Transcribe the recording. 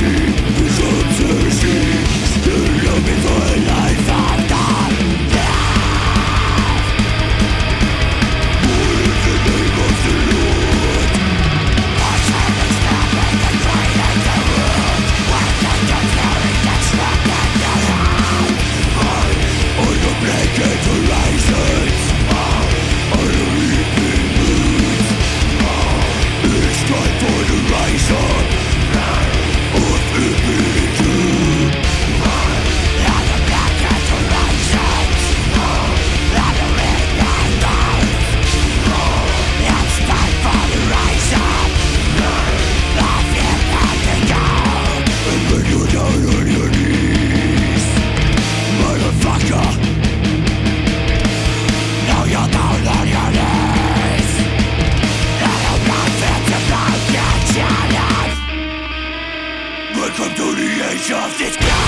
Guaranteed of this guy.